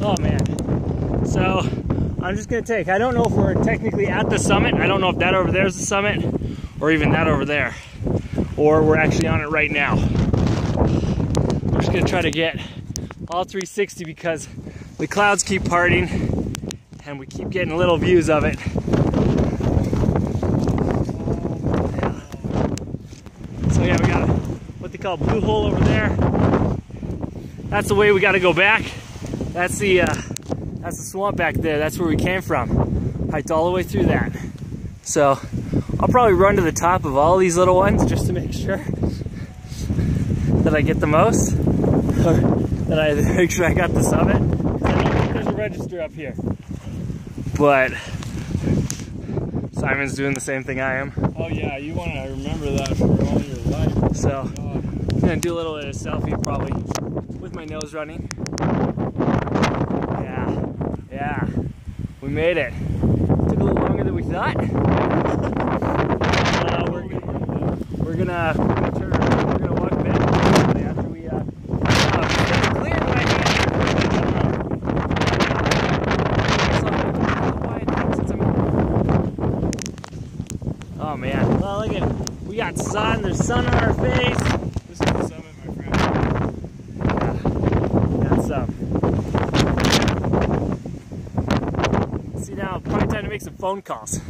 Oh man. So I'm just gonna take, I don't know if we're technically at the summit. I don't know if that over there is the summit or even that over there. Or we're actually on it right now. We're just gonna try to get all 360 because the clouds keep parting and we keep getting little views of it. So yeah, we got what they call blue hole over there. That's the way we gotta go back. That's the uh, that's the swamp back there. That's where we came from. Hiked all the way through that. So I'll probably run to the top of all these little ones just to make sure that I get the most. That I make sure I got the summit. I don't think there's a register up here. But Simon's doing the same thing I am. Oh yeah, you want to remember that for all your life. So I'm gonna do a little bit of selfie probably with my nose running. Yeah, yeah, we made it. Took a little longer than we thought. uh, we're, we're gonna turn we're gonna walk back after we uh, uh clear I can- Oh man, well look at we got sun, there's sun on our face. This is the summit, my friend. Got some. See probably time to make some phone calls.